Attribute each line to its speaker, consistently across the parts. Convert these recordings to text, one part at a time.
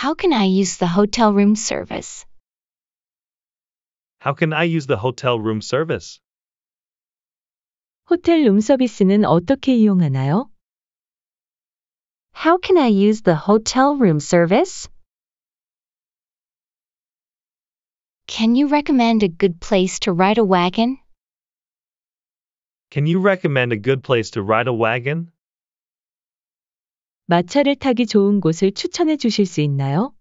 Speaker 1: How can I use the hotel room service?
Speaker 2: How can I use the hotel room service?
Speaker 3: 호텔 룸 서비스는 어떻게 이용하나요?
Speaker 4: How can I use the hotel room service?
Speaker 1: Can you recommend a good place to ride a wagon?
Speaker 2: Can you recommend a good place to ride a wagon?
Speaker 3: 마차를 타기 좋은 곳을 추천해 주실 수 있나요?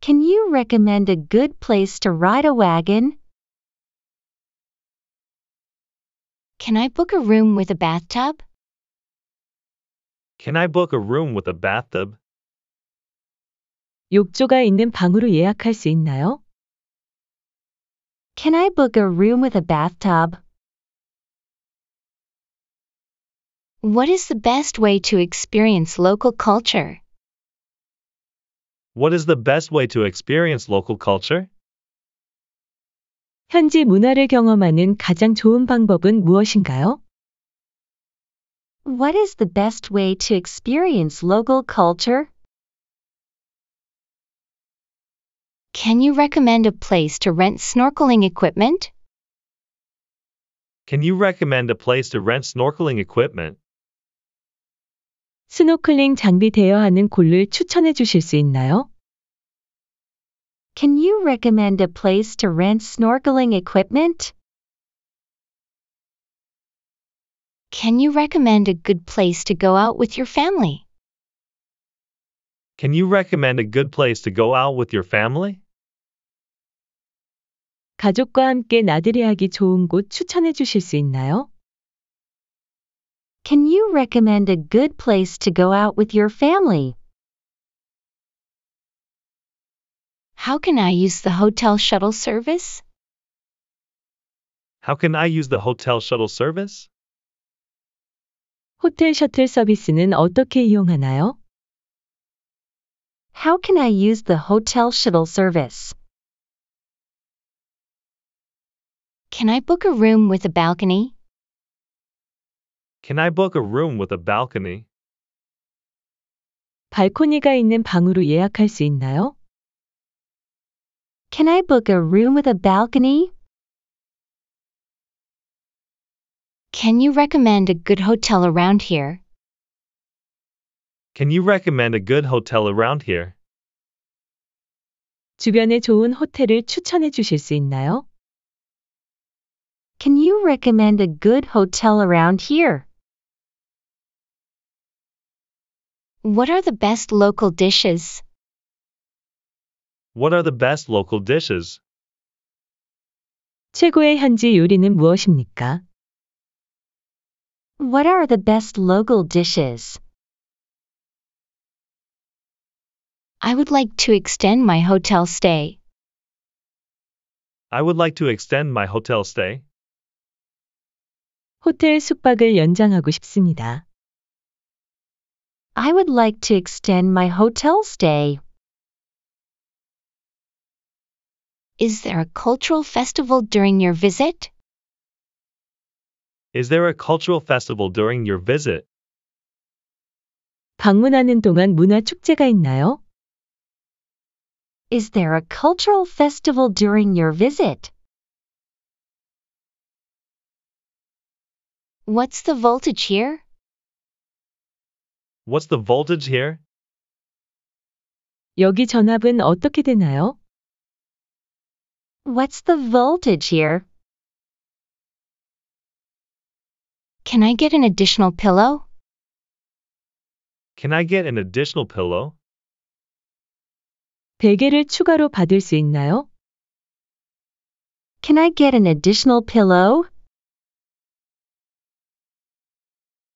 Speaker 4: Can you recommend a good place to ride a wagon?
Speaker 1: Can I book a room with a bathtub?
Speaker 2: Can I book a room with a bathtub?
Speaker 3: 욕조가 있는 방으로 예약할 수 있나요?
Speaker 4: Can I book a room with a bathtub?
Speaker 1: What is the best way to experience local culture?
Speaker 2: What is the best way to experience local culture?
Speaker 3: 현지 문화를 경험하는 가장 좋은 방법은 무엇인가요?
Speaker 4: What is the best way to experience local culture?
Speaker 1: Can you recommend a place to rent snorkeling equipment?
Speaker 2: Can you recommend a place to rent snorkeling equipment?
Speaker 3: 스노클링 장비 대여하는 골을 추천해 주실 수 있나요?
Speaker 4: Can you recommend a place to rent snorkeling equipment?
Speaker 1: Can you recommend a good place to go out with your family?
Speaker 2: Can you recommend a good place to go out with your family?
Speaker 3: 가족과 함께 나들이 하기 좋은 곳 추천해 주실 수 있나요?
Speaker 4: Can you recommend a good place to go out with your family?
Speaker 1: How can I use the hotel shuttle service?
Speaker 2: How can I use the hotel shuttle service?
Speaker 3: 호텔 셔틀 서비스는 어떻게 이용하나요?
Speaker 4: How can I use the hotel shuttle service?
Speaker 1: Can I book a room with a balcony?
Speaker 2: Can I book a room with a balcony?
Speaker 3: 발코니가 있는 방으로 예약할 수 있나요?
Speaker 4: Can I book a room with a balcony?
Speaker 1: Can you recommend a good hotel around here?
Speaker 2: Can you recommend a good hotel around here?
Speaker 3: 주변에 좋은 호텔을 추천해 주실 수 있나요?
Speaker 4: Can you recommend a good hotel around here?
Speaker 1: What are the best local dishes?
Speaker 2: What are the best local dishes?
Speaker 3: 최고의 현지 요리는 무엇입니까?
Speaker 4: What are the best local dishes?
Speaker 1: I would like to extend my hotel stay.
Speaker 2: I would like to extend my hotel stay.
Speaker 3: 호텔 숙박을 연장하고 싶습니다.
Speaker 4: I would like to extend my hotel stay.
Speaker 1: Is there a cultural festival during your visit?
Speaker 2: Is there a cultural festival during your visit?
Speaker 3: 방문하는 동안 문화 축제가 있나요?
Speaker 4: Is there a cultural festival during your visit?
Speaker 1: What's the voltage here?
Speaker 2: What's the voltage here?
Speaker 3: 여기 전압은 어떻게 되나요?
Speaker 4: What's the voltage here?
Speaker 1: Can I get an additional pillow?
Speaker 2: Can I get an additional pillow?
Speaker 3: 베개를 추가로 받을 수 있나요?
Speaker 4: Can I get an additional pillow?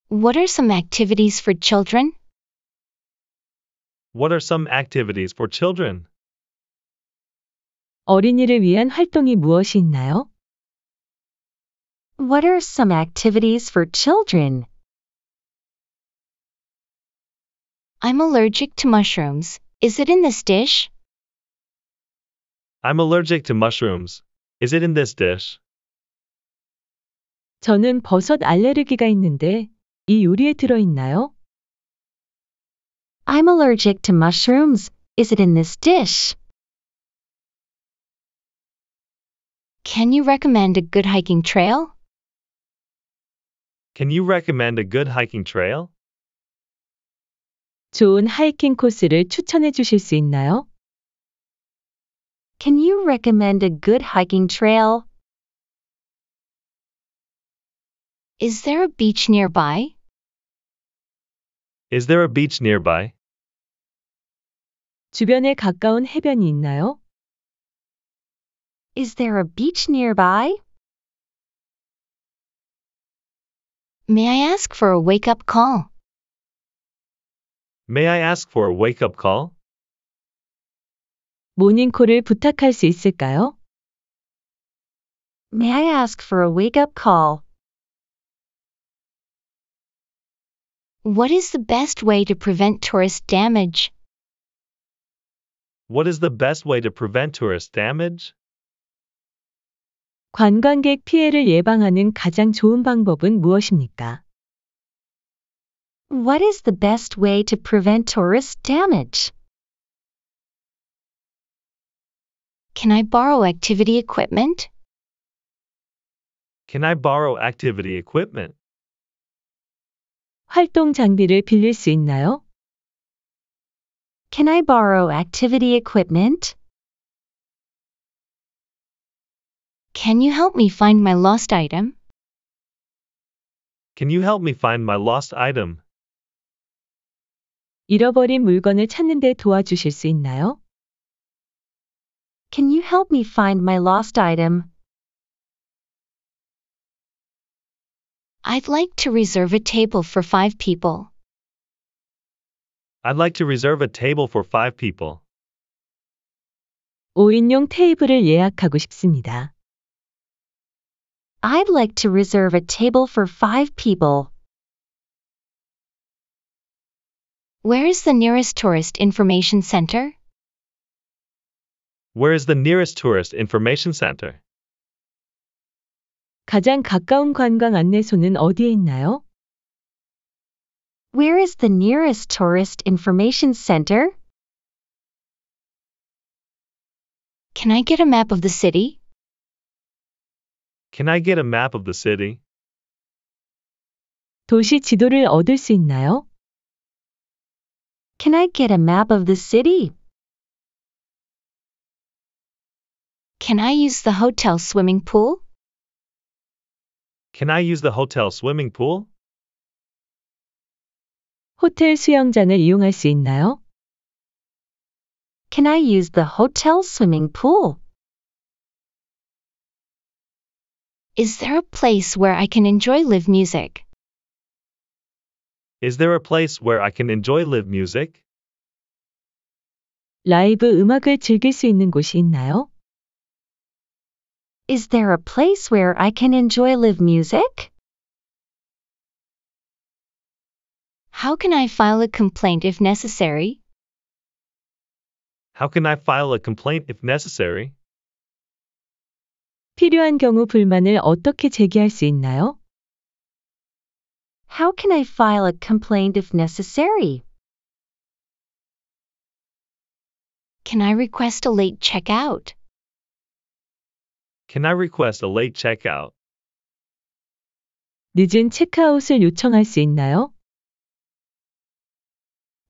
Speaker 1: What are some activities for children?
Speaker 2: What are some activities for children?
Speaker 3: 어린이를 위한 활동이 무엇이 있나요?
Speaker 4: What are some activities for children?
Speaker 1: I'm allergic to mushrooms. Is it in this dish?
Speaker 2: I'm allergic to mushrooms. Is it in this dish?
Speaker 3: 저는 버섯 알레르기가 있는데 이 요리에 들어 있나요?
Speaker 4: I'm allergic to mushrooms. Is it in this dish?
Speaker 1: Can you recommend a good hiking trail?
Speaker 2: Can you recommend a good hiking trail?
Speaker 3: 좋은 하이킹 코스를 추천해 주실 수 있나요?
Speaker 4: Can you recommend a good hiking trail?
Speaker 1: Is there a beach nearby?
Speaker 2: Is there a beach nearby?
Speaker 3: 주변에 가까운 해변이 있나요?
Speaker 4: Is there a beach nearby?
Speaker 1: May I ask for a wake up call?
Speaker 2: May I ask for a wake up call?
Speaker 3: 모닝콜을 부탁할 수 있을까요?
Speaker 4: May I ask for a wake up call?
Speaker 1: What is the best way to prevent tourist damage?
Speaker 2: What is the best way to prevent tourist damage?
Speaker 3: 관광객 피해를 예방하는 가장 좋은 방법은 무엇입니까?
Speaker 4: What is the best way to prevent tourist damage?
Speaker 1: Can I borrow activity equipment?
Speaker 2: Can I borrow activity equipment?
Speaker 3: 활동 장비를 빌릴 수 있나요?
Speaker 4: Can I borrow activity equipment?
Speaker 1: Can you help me find my lost item?
Speaker 2: Can you help me find my lost item?
Speaker 3: 잃어버린 물건을 찾는 데 도와주실 수 있나요?
Speaker 4: Can you help me find my lost item?
Speaker 1: I'd like to reserve a table for five people.
Speaker 2: I'd like to reserve a table for five people.
Speaker 3: 5인용 테이블을 예약하고 싶습니다.
Speaker 4: I'd like to reserve a table for five people.
Speaker 1: Where is the nearest tourist information center?
Speaker 2: Where is the nearest tourist information center?
Speaker 3: 가장 가까운 관광 안내소는 어디에 있나요?
Speaker 4: Where is the nearest tourist information center?
Speaker 1: Can I get a map of the city?
Speaker 2: Can I get a map of the city?
Speaker 3: 도시 지도를 얻을 수 있나요?
Speaker 4: Can I get a map of the city?
Speaker 1: Can I use the hotel swimming pool?
Speaker 2: Can I use the hotel swimming pool?
Speaker 3: 호텔 수영장을 이용할 수 있나요?
Speaker 4: Can I use the hotel swimming pool?
Speaker 1: Is there a place where I can enjoy live music?
Speaker 2: Is there a place where I can enjoy live music?
Speaker 3: 라이브 음악을 즐길 수 있는 곳이 있나요?
Speaker 4: Is there a place where I can enjoy live music?
Speaker 1: How can I file a complaint if necessary?
Speaker 2: How can I file a complaint if necessary?
Speaker 3: 필요한 경우 불만을 어떻게 제기할 수 있나요?
Speaker 4: How can I file a complaint if necessary?
Speaker 1: Can I request a late checkout?
Speaker 2: Can I request a late checkout?
Speaker 3: 늦은 체크아웃을 요청할 수 있나요?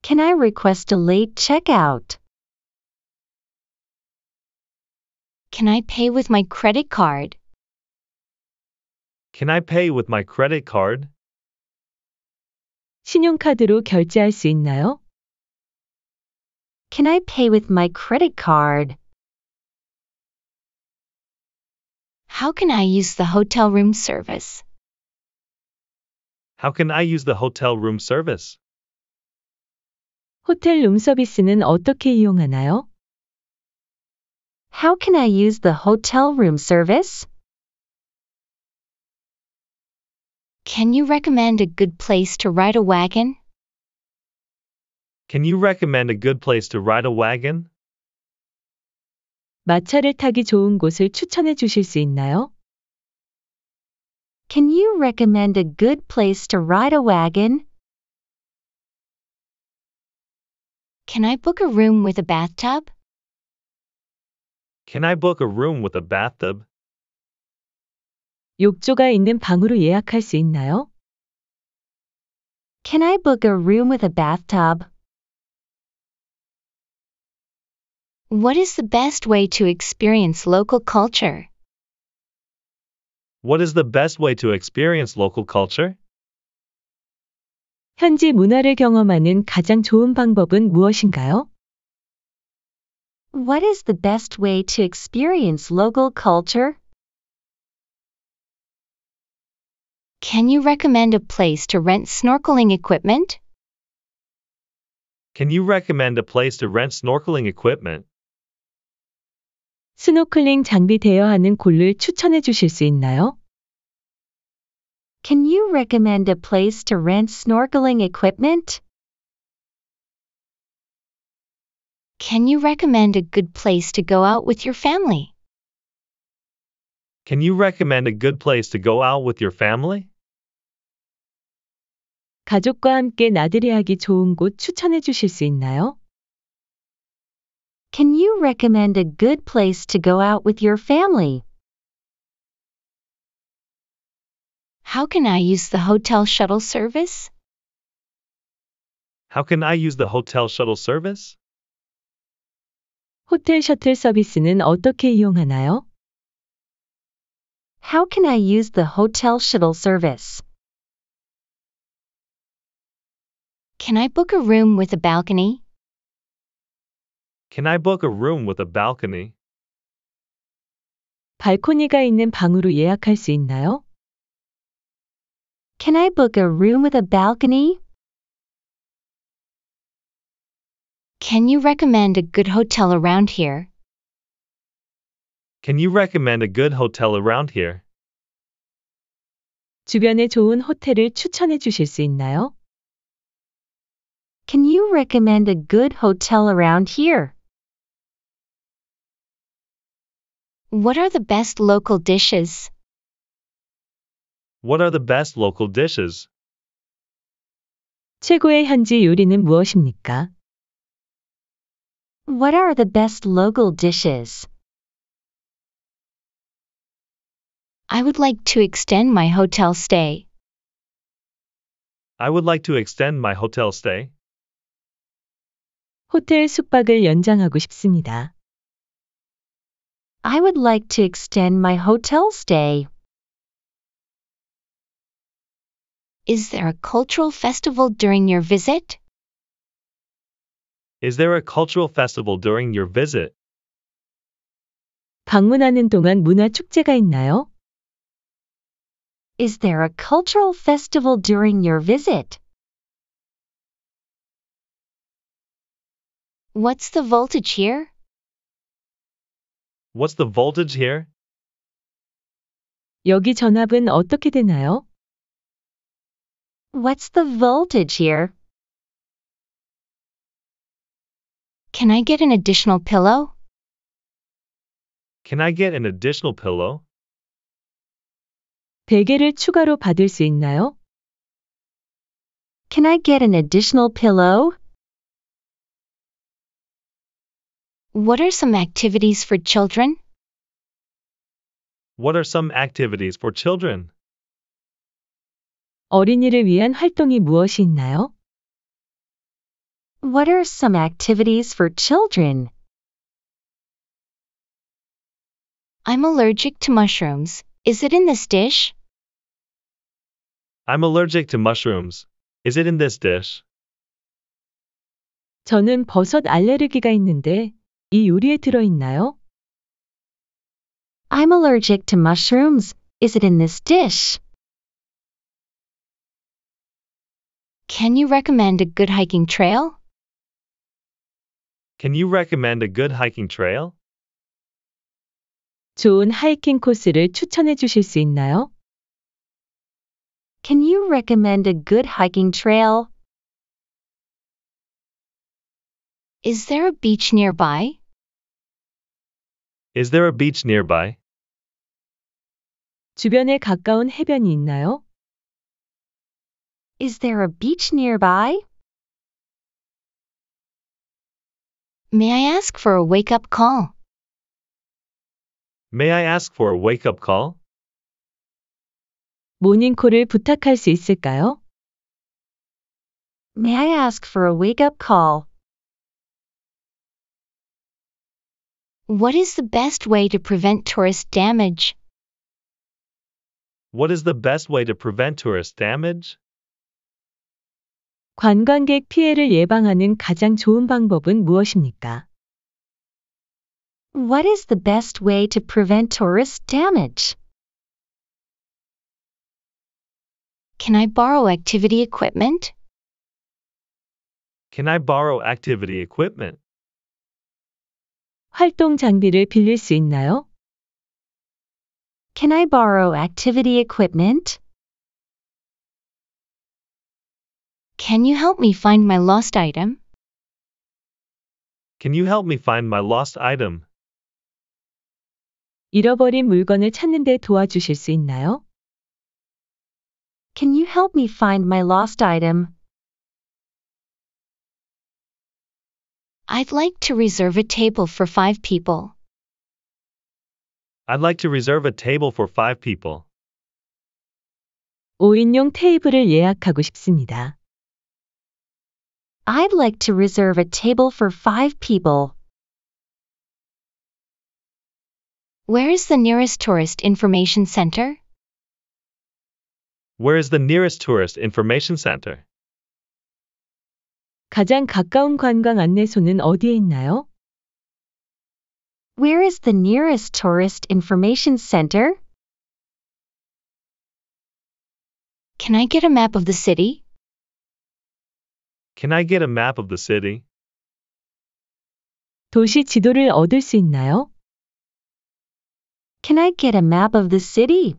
Speaker 4: Can I request a late checkout?
Speaker 1: Can I pay with my credit card?
Speaker 2: Can I pay with my credit card?
Speaker 3: 신용카드로 결제할 수 있나요?
Speaker 4: Can I pay with my credit card?
Speaker 1: How can I use the hotel room service?
Speaker 2: How can I use the hotel room service?
Speaker 3: 호텔 룸 서비스는 어떻게 이용하나요?
Speaker 4: How can I use the hotel room service?
Speaker 1: Can you recommend a good place to ride a wagon?
Speaker 2: Can you recommend a good place to ride a wagon?
Speaker 3: 마차를 타기 좋은 곳을 추천해 주실 수 있나요?
Speaker 4: Can you recommend a good place to ride a wagon?
Speaker 1: Can I book a room with a bathtub?
Speaker 2: Can I book a room with a bathtub?
Speaker 3: 욕조가 있는 방으로 예약할 수 있나요?
Speaker 4: Can I book a room with a bathtub?
Speaker 1: What is the best way to experience local culture?
Speaker 2: What is the best way to experience local culture?
Speaker 3: 현지 문화를 경험하는 가장 좋은 방법은 무엇인가요?
Speaker 4: What is the best way to experience local culture?
Speaker 1: Can you recommend a place to rent snorkeling equipment?
Speaker 2: Can you recommend a place to rent snorkeling equipment?
Speaker 3: 스노클링 장비 대여하는 골을 추천해 주실 수 있나요?
Speaker 4: Can you recommend a place to rent snorkeling equipment?
Speaker 1: Can you recommend a good place to go out with your family?
Speaker 2: Can you recommend a good place to go out with your family?
Speaker 3: 가족과 함께 나들이 하기 좋은 곳 추천해 주실 수 있나요?
Speaker 4: Can you recommend a good place to go out with your family?
Speaker 1: How can I use the hotel shuttle service?
Speaker 2: How can I use the hotel shuttle service?
Speaker 3: 호텔 셔틀 서비스는 어떻게 이용하나요?
Speaker 4: How can I use the hotel shuttle service?
Speaker 1: Can I book a room with a balcony?
Speaker 2: Can I book a room with a balcony?
Speaker 3: 발코니가 있는 방으로 예약할 수 있나요?
Speaker 4: Can I book a room with a balcony?
Speaker 1: Can you recommend a good hotel around here?
Speaker 2: Can you recommend a good hotel around here?
Speaker 3: 주변에 좋은 호텔을 추천해 주실 수 있나요?
Speaker 4: Can you recommend a good hotel around here?
Speaker 1: What are the best local dishes?
Speaker 2: What are the best local dishes?
Speaker 3: 최고의 현지 요리는 무엇입니까?
Speaker 4: What are the best local dishes?
Speaker 1: I would like to extend my hotel stay.
Speaker 2: I would like to extend my hotel stay.
Speaker 3: 호텔 숙박을 연장하고 싶습니다.
Speaker 4: I would like to extend my hotel stay.
Speaker 1: Is there a cultural festival during your visit?
Speaker 2: Is there a cultural festival during your visit?
Speaker 3: 방문하는 동안 문화 축제가 있나요?
Speaker 4: Is there a cultural festival during your visit?
Speaker 1: What's the voltage here?
Speaker 2: What's the voltage here?
Speaker 3: 여기 전압은 어떻게 되나요?
Speaker 4: What's the voltage here?
Speaker 1: Can I get an additional pillow?
Speaker 2: Can I get an additional pillow?
Speaker 3: 베개를 추가로 받을 수 있나요?
Speaker 4: Can I get an additional pillow?
Speaker 1: What are some activities for children?
Speaker 2: What are some activities for children?
Speaker 3: 어린이를 위한 활동이 무엇이 있나요?
Speaker 4: What are some activities for children?
Speaker 1: I'm allergic to mushrooms. Is it in this dish?
Speaker 2: I'm allergic to mushrooms. Is it in this dish?
Speaker 3: 저는 버섯 알레르기가 있는데 이 요리에 들어 있나요?
Speaker 4: I'm allergic to mushrooms. Is it in this dish?
Speaker 1: Can you recommend a good hiking trail?
Speaker 2: Can you recommend a good hiking trail?
Speaker 3: 좋은 하이킹 코스를 추천해 주실 수 있나요?
Speaker 4: Can you recommend a good hiking trail?
Speaker 1: Is there a beach nearby?
Speaker 2: Is there a beach nearby?
Speaker 3: 주변에 가까운 해변이 있나요?
Speaker 4: Is there a beach nearby?
Speaker 1: May I ask for a wake up call?
Speaker 2: May I ask for a wake up call?
Speaker 3: 모닝콜을 부탁할 수 있을까요?
Speaker 4: May I ask for a wake up call?
Speaker 1: What is the best way to prevent tourist damage?
Speaker 2: What is the best way to prevent tourist damage?
Speaker 3: 관광객 피해를 예방하는 가장 좋은 방법은 무엇입니까?
Speaker 4: What is the best way to prevent tourist damage?
Speaker 1: Can I borrow activity equipment?
Speaker 2: Can I borrow activity equipment?
Speaker 3: 활동 장비를 빌릴 수 있나요?
Speaker 4: Can I borrow activity equipment?
Speaker 1: Can you help me find my lost item?
Speaker 2: Can you help me find my lost item?
Speaker 3: 잃어버린 물건을 찾는 데 도와주실 수 있나요?
Speaker 4: Can you help me find my lost item?
Speaker 1: I'd like to reserve a table for five people.
Speaker 2: I'd like to reserve a table for five people.
Speaker 3: 5인용 테이블을 예약하고 싶습니다.
Speaker 4: I'd like to reserve a table for five people.
Speaker 1: Where is the nearest tourist information center?
Speaker 2: Where is the nearest tourist information center?
Speaker 3: 가장 가까운 관광 안내소는 어디에 있나요?
Speaker 4: Where is the nearest tourist information center?
Speaker 1: Can I get a map of the city?
Speaker 2: Can I get a map of the city?
Speaker 3: 도시 지도를 얻을 수 있나요?
Speaker 4: Can I get a map of the city?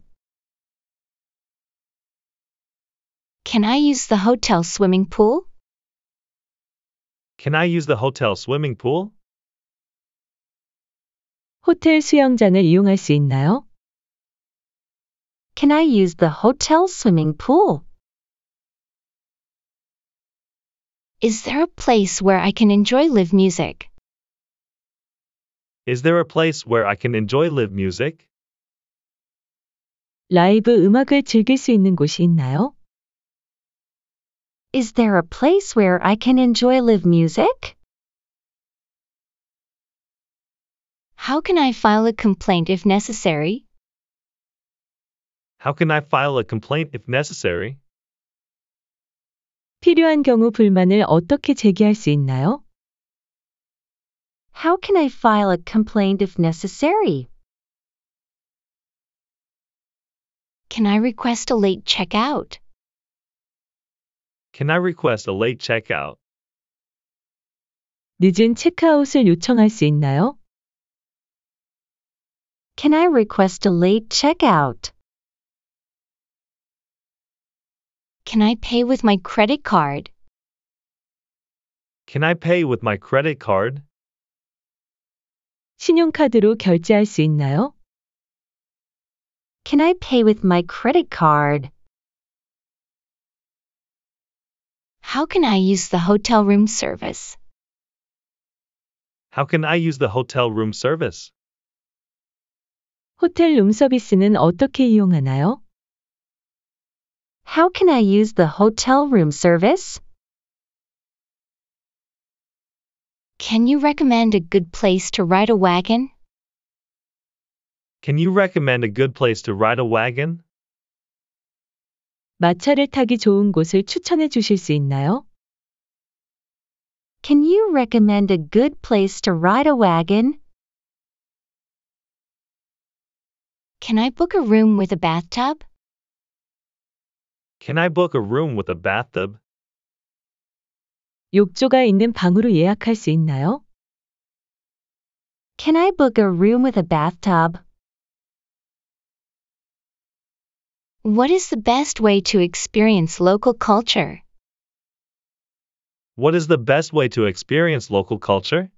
Speaker 1: Can I use the hotel swimming pool?
Speaker 2: Can I use the hotel swimming pool?
Speaker 3: 호텔 수영장을 이용할 수 있나요?
Speaker 4: Can I use the hotel swimming pool?
Speaker 1: Is there a place where I can enjoy live music?
Speaker 2: Is there a place where I can enjoy live music?
Speaker 3: 라이브 음악을 즐길 수 있는 곳이 있나요?
Speaker 4: Is there a place where I can enjoy live music?
Speaker 1: How can I file a complaint if necessary?
Speaker 2: How can I file a complaint if necessary?
Speaker 3: 필요한 경우 불만을 어떻게 제기할 수 있나요?
Speaker 4: How can I file a complaint if necessary?
Speaker 1: Can I request a late checkout?
Speaker 2: Can I request a late checkout?
Speaker 3: 늦은 체크아웃을 요청할 수 있나요?
Speaker 4: Can I request a late checkout?
Speaker 1: Can I pay with my credit card?
Speaker 2: Can I pay with my credit card?
Speaker 3: 신용카드로 결제할 수 있나요?
Speaker 4: Can I pay with my credit card?
Speaker 1: How can I use the hotel room service?
Speaker 2: How can I use the hotel room service?
Speaker 3: 호텔 룸서비스는 어떻게 이용하나요?
Speaker 4: How can I use the hotel room service?
Speaker 1: Can you recommend a good place to ride a wagon?
Speaker 2: Can you recommend a good place to ride a wagon?
Speaker 3: 마차를 타기 좋은 곳을 추천해 주실 수 있나요?
Speaker 4: Can you recommend a good place to ride a wagon?
Speaker 1: Can I book a room with a bathtub?
Speaker 2: Can I book a room with a bathtub?
Speaker 3: 욕조가 있는 방으로 예약할 수 있나요?
Speaker 4: Can I book a room with a bathtub?
Speaker 1: What is the best way to experience local culture?
Speaker 2: What is the best way to experience local culture?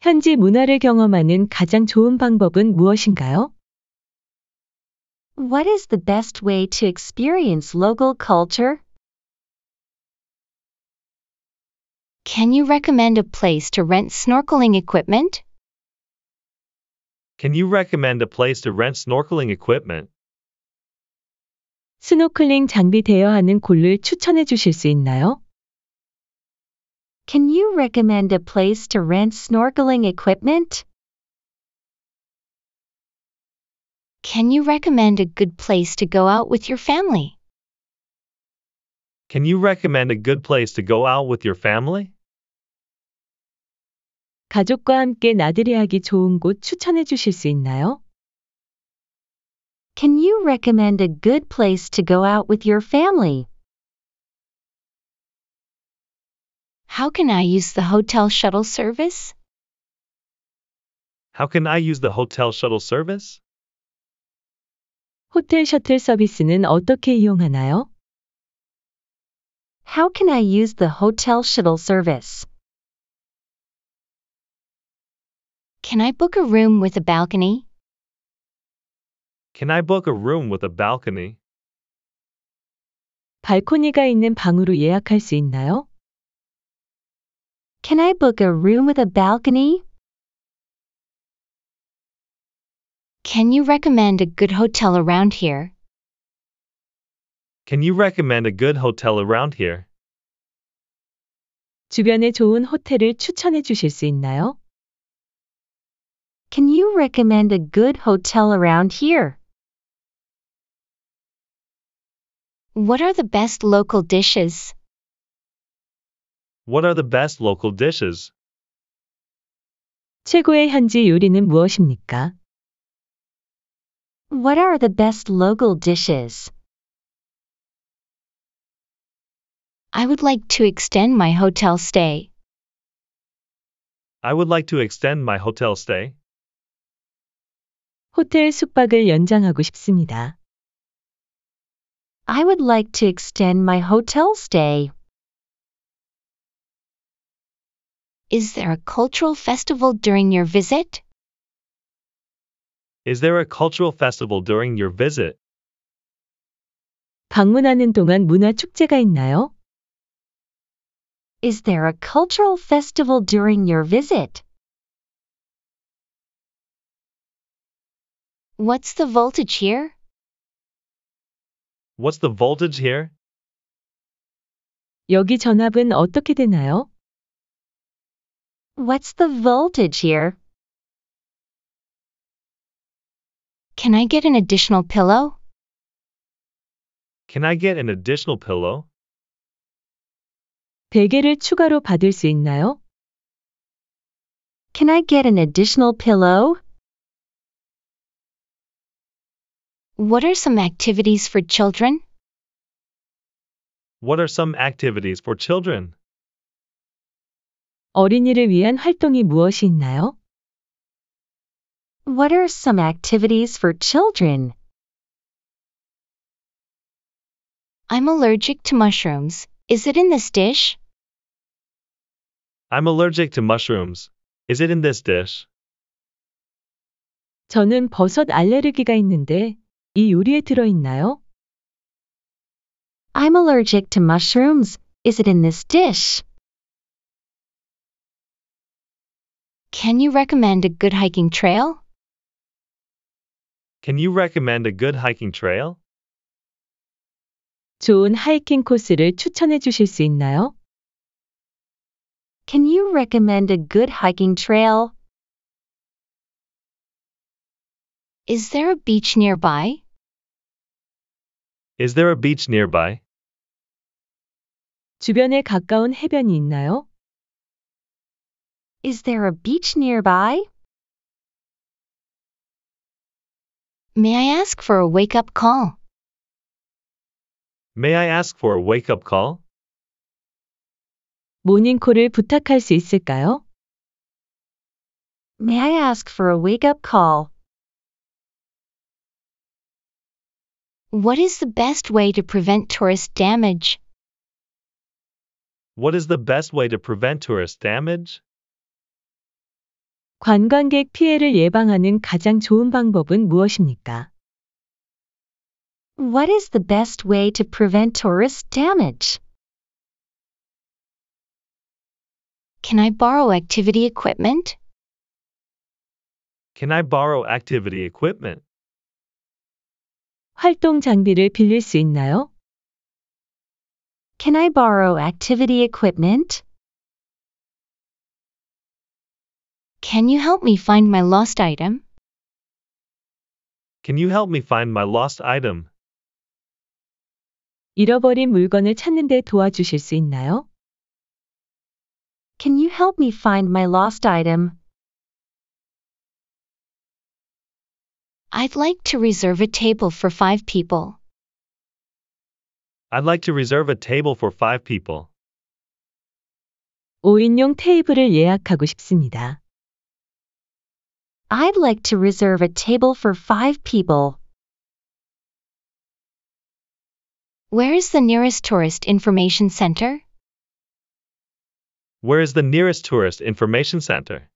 Speaker 3: 현지 문화를 경험하는 가장 좋은 방법은 무엇인가요?
Speaker 4: What is the best way to experience local culture?
Speaker 1: Can you recommend a place to rent snorkeling equipment?
Speaker 2: Can you recommend a place to rent snorkeling equipment?
Speaker 3: 스노클링 장비 대여하는 골를 추천해 주실 수 있나요?
Speaker 4: Can you recommend a place to rent snorkeling equipment?
Speaker 1: Can you recommend a good place to go out with your family?
Speaker 2: Can you recommend a good place to go out with your family?
Speaker 3: 가족과 함께 나들이 하기 좋은 곳 추천해 주실 수 있나요?
Speaker 4: Can you recommend a good place to go out with your family?
Speaker 1: How can I use the hotel shuttle service?
Speaker 2: How can I use the hotel shuttle service?
Speaker 3: 호텔 셔틀 서비스는 어떻게 이용하나요?
Speaker 4: How can I use the hotel shuttle service?
Speaker 1: Can I book a room with a balcony?
Speaker 2: Can I book a room with a balcony?
Speaker 3: 발코니가 있는 방으로 예약할 수 있나요?
Speaker 4: Can I book a room with a balcony?
Speaker 1: Can you recommend a good hotel around here?
Speaker 2: Can you recommend a good hotel around here?
Speaker 3: 주변에 좋은 호텔을 추천해 주실 수 있나요?
Speaker 4: Can you recommend a good hotel around here?
Speaker 1: What are the best local dishes?
Speaker 2: What are the best local dishes?
Speaker 3: 최고의 현지 요리는 무엇입니까?
Speaker 4: What are the best local dishes?
Speaker 1: I would like to extend my hotel stay.
Speaker 2: I would like to extend my hotel stay.
Speaker 3: 호텔 숙박을 연장하고 싶습니다.
Speaker 4: I would like to extend my hotel stay.
Speaker 1: Is there a cultural festival during your visit?
Speaker 2: Is there a cultural festival during your visit?
Speaker 3: 방문하는 동안 문화 축제가 있나요?
Speaker 4: Is there a cultural festival during your visit?
Speaker 1: What's the voltage here?
Speaker 2: What's the voltage here?
Speaker 3: 여기 전압은 어떻게 되나요?
Speaker 4: What's the voltage here?
Speaker 1: Can I get an additional pillow?
Speaker 2: Can I get an additional pillow?
Speaker 3: 베개를 추가로 받을 수 있나요?
Speaker 4: Can I get an additional pillow?
Speaker 1: What are some activities for children?
Speaker 2: What are some activities for children?
Speaker 3: 어린이를 위한 활동이 무엇이 있나요?
Speaker 4: What are some activities for children?
Speaker 1: I'm allergic to mushrooms. Is it in this dish?
Speaker 2: I'm allergic to mushrooms. Is it in this dish?
Speaker 3: 저는 버섯 알레르기가 있는데 이 요리에 들어 있나요?
Speaker 4: I'm allergic to mushrooms. Is it in this dish?
Speaker 1: Can you recommend a good hiking trail?
Speaker 2: Can you recommend a good hiking trail?
Speaker 3: 좋은 하이킹 코스를 추천해 주실 수 있나요?
Speaker 4: Can you recommend a good hiking trail?
Speaker 1: Is there a beach nearby?
Speaker 2: Is there a beach nearby?
Speaker 3: 주변에 가까운 해변이 있나요?
Speaker 4: Is there a beach nearby?
Speaker 1: May I ask for a wake up call?
Speaker 2: May I ask for a wake up call?
Speaker 3: 모닝콜을 부탁할 수 있을까요?
Speaker 4: May I ask for a wake up call?
Speaker 1: What is the best way to prevent tourist damage?
Speaker 2: What is the best way to prevent tourist damage?
Speaker 3: 관광객 피해를 예방하는 가장 좋은 방법은 무엇입니까?
Speaker 4: What is the best way to prevent tourist damage?
Speaker 1: Can I borrow activity equipment?
Speaker 2: Can I borrow activity equipment?
Speaker 3: 활동 장비를 빌릴 수 있나요?
Speaker 4: Can I borrow activity equipment?
Speaker 1: Can you help me find my lost item?
Speaker 2: Can you help me find my lost item?
Speaker 3: 잃어버린 물건을 찾는 데 도와주실 수 있나요?
Speaker 4: Can you help me find my lost item?
Speaker 1: I'd like to reserve a table for five people.
Speaker 2: I'd like to reserve a table for five people.
Speaker 3: 5인용 테이블을 예약하고 싶습니다.
Speaker 4: I'd like to reserve a table for five people.
Speaker 1: Where is the nearest tourist information center?
Speaker 2: Where is the nearest tourist information center?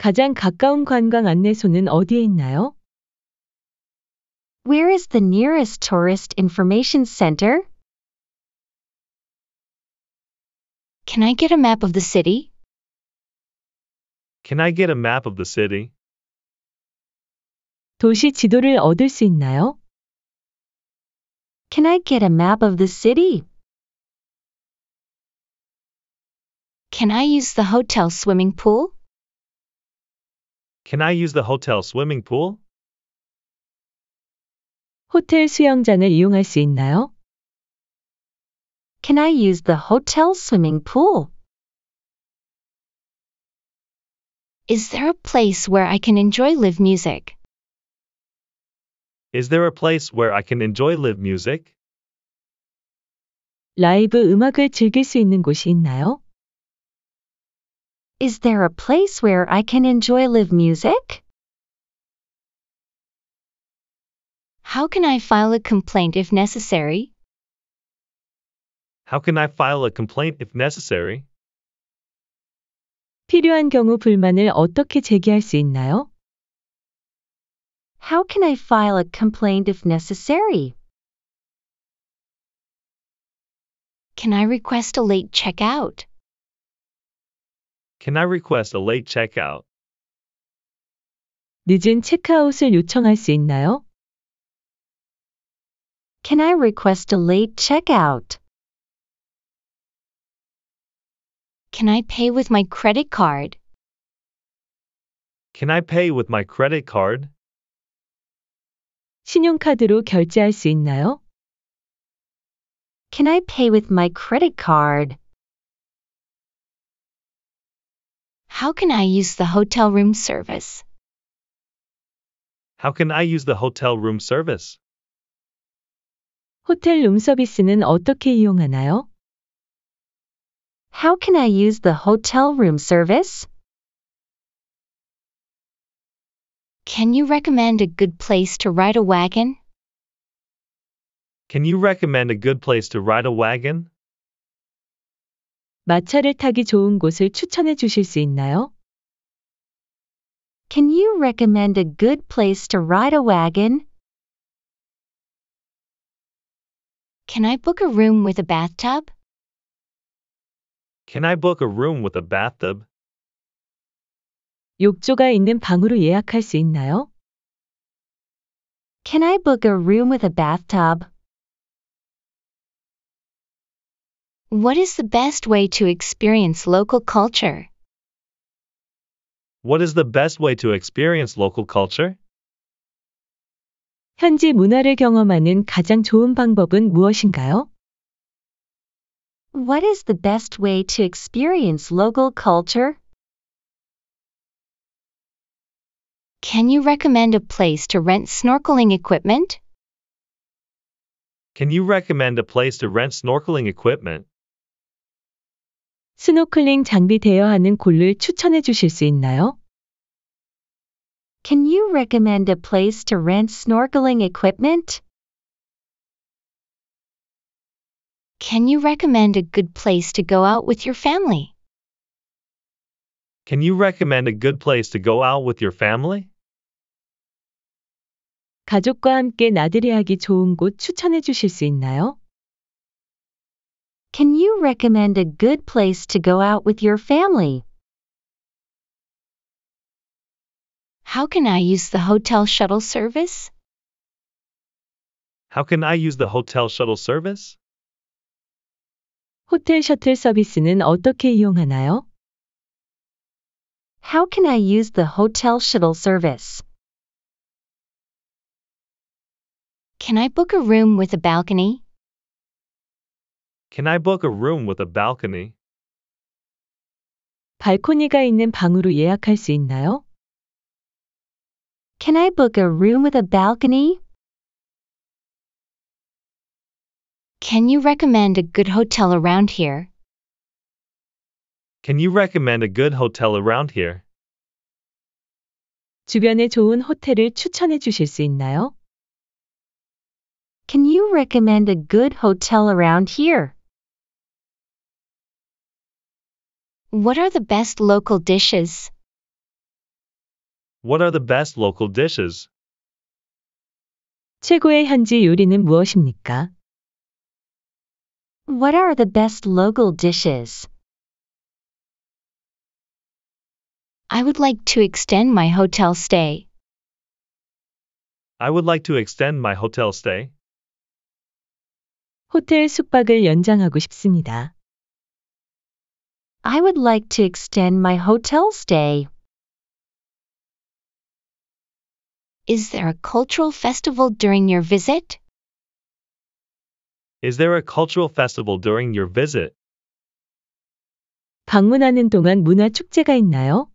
Speaker 3: 가장 가까운 관광 안내소는 어디에 있나요?
Speaker 4: Where is the nearest tourist information center?
Speaker 1: Can I get a map of the city?
Speaker 2: Can I get a map of the city?
Speaker 3: 도시 지도를 얻을 수 있나요?
Speaker 4: Can I get a map of the city?
Speaker 1: Can I use the hotel swimming pool?
Speaker 2: Can I use the hotel swimming pool?
Speaker 3: 호텔 수영장을 이용할 수 있나요?
Speaker 4: Can I use the hotel swimming pool?
Speaker 1: Is there a place where I can enjoy live music?
Speaker 2: Is there a place where I can enjoy live music?
Speaker 3: 라이브 음악을 즐길 수 있는 곳이 있나요?
Speaker 4: Is there a place where I can enjoy live music?
Speaker 1: How can I file a complaint if necessary?
Speaker 2: How can I file a complaint if necessary?
Speaker 3: 필요한 경우 불만을 어떻게 제기할 수 있나요?
Speaker 4: How can I file a complaint if necessary?
Speaker 1: Can I request a late checkout?
Speaker 2: Can I request a late checkout?
Speaker 3: 늦은 체크아웃을 요청할 수 있나요?
Speaker 4: Can I request a late checkout?
Speaker 1: Can I pay with my credit card?
Speaker 2: Can I pay with my credit card?
Speaker 3: 신용카드로 결제할 수 있나요?
Speaker 4: Can I pay with my credit card?
Speaker 1: How can I use the hotel room service?
Speaker 2: How can I use the hotel room service?
Speaker 3: 호텔 룸 서비스는 어떻게 이용하나요?
Speaker 4: How can I use the hotel room service?
Speaker 1: Can you recommend a good place to ride a wagon?
Speaker 2: Can you recommend a good place to ride a wagon?
Speaker 3: 마차를 타기 좋은 곳을 추천해 주실 수 있나요?
Speaker 4: Can you recommend a good place to ride a wagon?
Speaker 1: Can I book a room with a bathtub?
Speaker 2: Can I book a room with a bathtub?
Speaker 3: 욕조가 있는 방으로 예약할 수 있나요?
Speaker 4: Can I book a room with a bathtub?
Speaker 1: What is the best way to experience local culture?
Speaker 2: What is the best way to experience local culture?
Speaker 3: 현지 문화를 경험하는 가장 좋은 방법은 무엇인가요?
Speaker 4: What is the best way to experience local culture?
Speaker 1: Can you recommend a place to rent snorkeling equipment?
Speaker 2: Can you recommend a place to rent snorkeling equipment?
Speaker 3: 스노클링 장비 대여하는 골을 추천해 주실 수 있나요?
Speaker 4: Can you recommend a place to rent snorkeling equipment?
Speaker 1: Can you recommend a good place to go out with your family?
Speaker 2: Can you recommend a good place to go out with your family?
Speaker 3: 가족과 함께 나들이하기 좋은 곳 추천해 주실 수 있나요?
Speaker 4: Can you recommend a good place to go out with your family?
Speaker 1: How can I use the hotel shuttle service?
Speaker 2: How can I use the hotel shuttle service?
Speaker 3: 호텔 셔틀 서비스는 어떻게 이용하나요?
Speaker 4: How can I use the hotel shuttle service?
Speaker 1: Can I book a room with a balcony?
Speaker 2: Can I book a room with a balcony?
Speaker 3: 발코니가 있는 방으로 예약할 수 있나요?
Speaker 4: Can I book a room with a balcony?
Speaker 1: Can you recommend a good hotel around here?
Speaker 2: Can you recommend a good hotel around here?
Speaker 3: 주변에 좋은 호텔을 추천해 주실 수 있나요?
Speaker 4: Can you recommend a good hotel around here?
Speaker 1: What are the best local dishes?
Speaker 2: What are the best local dishes?
Speaker 3: 최고의 현지 요리는 무엇입니까?
Speaker 4: What are the best local dishes?
Speaker 1: I would like to extend my hotel stay.
Speaker 2: I would like to extend my hotel stay.
Speaker 3: 호텔 숙박을 연장하고 싶습니다.
Speaker 4: I would like to extend my hotel stay.
Speaker 1: Is there a cultural festival during your visit?
Speaker 2: Is there a cultural festival during your visit?
Speaker 3: 방문하는 동안 문화 축제가 있나요?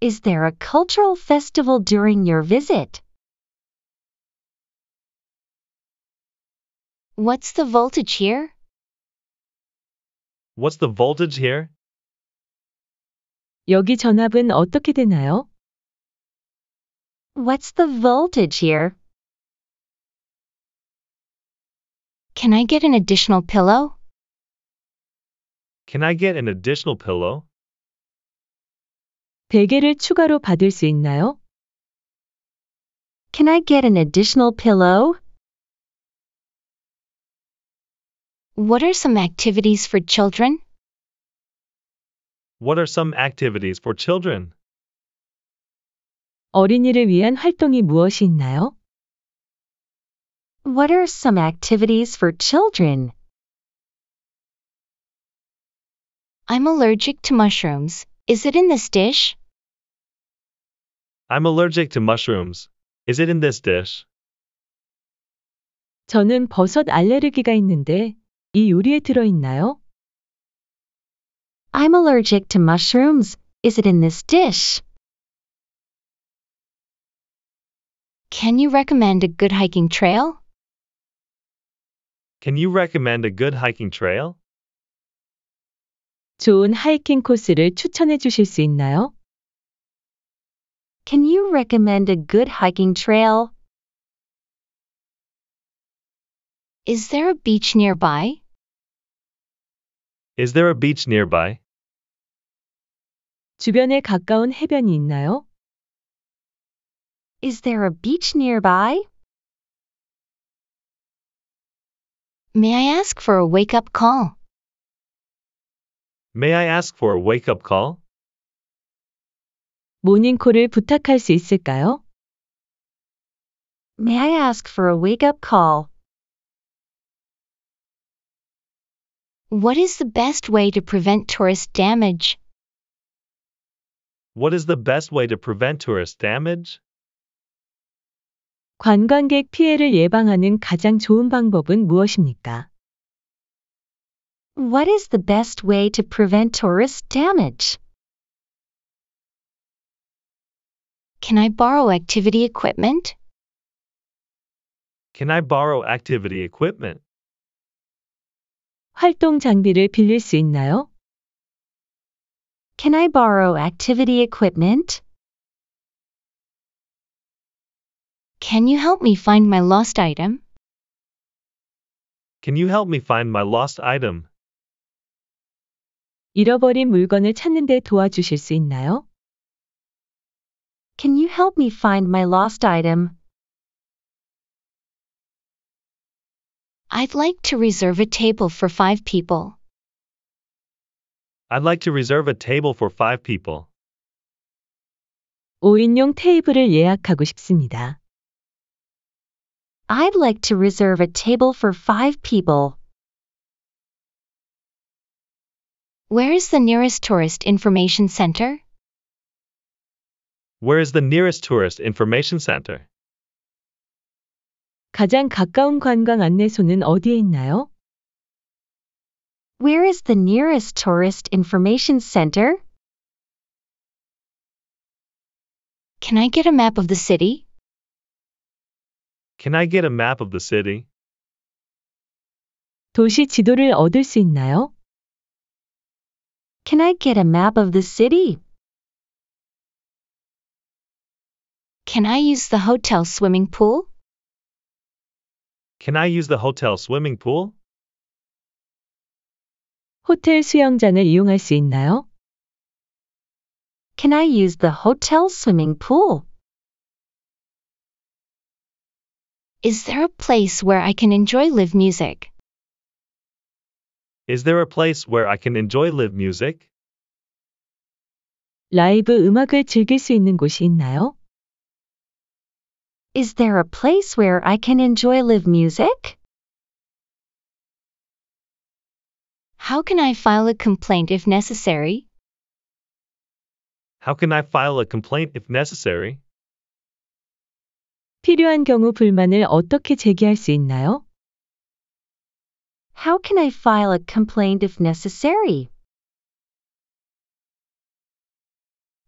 Speaker 4: Is there a cultural festival during your visit?
Speaker 1: What's the voltage here?
Speaker 2: What's the voltage here?
Speaker 3: 여기 전압은 어떻게 되나요?
Speaker 4: What's the voltage here?
Speaker 1: Can I get an additional pillow?
Speaker 2: Can I get an additional pillow?
Speaker 3: 베개를 추가로 받을 수 있나요?
Speaker 4: Can I get an additional pillow?
Speaker 1: What are some activities for children?
Speaker 2: What are some activities for children?
Speaker 3: 어린이를 위한 활동이 무엇이 있나요?
Speaker 4: What are some activities for children?
Speaker 1: I'm allergic to mushrooms. Is it in this dish?
Speaker 2: I'm allergic to mushrooms. Is it in this dish?
Speaker 3: 저는 버섯 알레르기가 있는데 이 요리에 들어 있나요?
Speaker 4: I'm allergic to mushrooms. Is it in this dish?
Speaker 1: Can you recommend a good hiking trail?
Speaker 2: Can you recommend a good hiking trail?
Speaker 3: 좋은 하이킹 코스를 추천해 주실 수 있나요?
Speaker 4: Can you recommend a good hiking trail?
Speaker 1: Is there a beach nearby?
Speaker 2: Is there a beach nearby?
Speaker 3: 주변에 가까운 해변이 있나요?
Speaker 4: Is there a beach nearby?
Speaker 1: May I ask for a wake up call?
Speaker 2: May I ask for a wake up call?
Speaker 3: 모닝콜을 부탁할 수 있을까요?
Speaker 4: May I ask for a wake up call?
Speaker 1: What is the best way to prevent tourist damage?
Speaker 2: What is the best way to prevent tourist damage?
Speaker 3: 관광객 피해를 예방하는 가장 좋은 방법은 무엇입니까?
Speaker 4: What is the best way to prevent tourist damage?
Speaker 1: Can I borrow activity equipment?
Speaker 2: Can I borrow activity equipment?
Speaker 3: 활동 장비를 빌릴 수 있나요?
Speaker 4: Can I borrow activity equipment?
Speaker 1: Can you help me find my lost item?
Speaker 2: Can you help me find my lost item?
Speaker 3: 잃어버린 물건을 찾는 데 도와주실 수 있나요?
Speaker 4: Can you help me find my lost item?
Speaker 1: I'd like to reserve a table for five people.
Speaker 2: I'd like to reserve a table for five people.
Speaker 3: 5인용 테이블을 예약하고 싶습니다.
Speaker 4: I'd like to reserve a table for five people.
Speaker 1: Where is the nearest tourist information center?
Speaker 2: Where is the nearest tourist information center?
Speaker 3: 가장 가까운 관광 안내소는 어디에 있나요?
Speaker 4: Where is the nearest tourist information center?
Speaker 1: Can I get a map of the city?
Speaker 2: Can I get a map of the city?
Speaker 3: 도시 지도를 얻을 수 있나요?
Speaker 4: Can I get a map of the city?
Speaker 1: Can I use the hotel swimming pool?
Speaker 2: Can I use the hotel swimming pool?
Speaker 3: 호텔 수영장을 이용할 수 있나요?
Speaker 4: Can I use the hotel swimming pool?
Speaker 1: Is there a place where I can enjoy live music?
Speaker 2: Is there a place where I can enjoy live music?
Speaker 3: 라이브 음악을 즐길 수 있는 곳이 있나요?
Speaker 4: Is there a place where I can enjoy live music?
Speaker 1: How can I file a complaint if necessary?
Speaker 2: How can I file a complaint if necessary?
Speaker 3: 필요한 경우 불만을 어떻게 제기할 수 있나요?
Speaker 4: How can I file a complaint if necessary?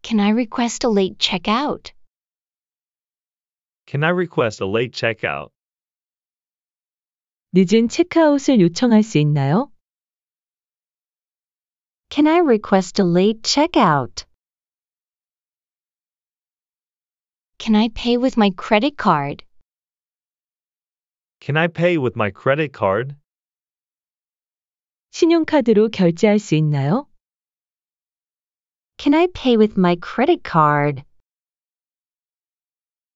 Speaker 1: Can I request a late checkout?
Speaker 2: Can I request a late checkout?
Speaker 3: 늦은 체크아웃을 요청할 수 있나요?
Speaker 4: Can I request a late checkout?
Speaker 1: Can I pay with my credit card?
Speaker 2: Can I pay with my credit card?
Speaker 3: 신용카드로 결제할 수 있나요?
Speaker 4: Can I pay with my credit card?